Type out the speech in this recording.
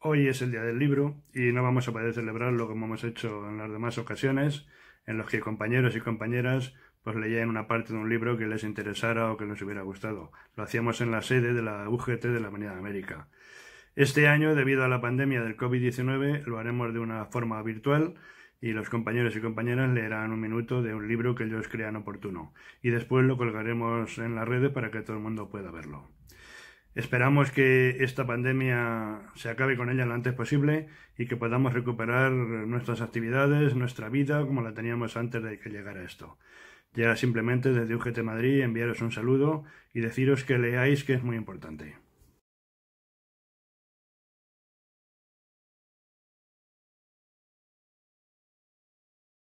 Hoy es el día del libro y no vamos a poder celebrarlo como hemos hecho en las demás ocasiones, en los que compañeros y compañeras pues leían una parte de un libro que les interesara o que les hubiera gustado. Lo hacíamos en la sede de la UGT de la Avenida de América. Este año, debido a la pandemia del COVID-19, lo haremos de una forma virtual y los compañeros y compañeras leerán un minuto de un libro que ellos crean oportuno y después lo colgaremos en las redes para que todo el mundo pueda verlo. Esperamos que esta pandemia se acabe con ella lo antes posible y que podamos recuperar nuestras actividades, nuestra vida como la teníamos antes de que llegara esto. Ya simplemente desde UGT Madrid enviaros un saludo y deciros que leáis que es muy importante.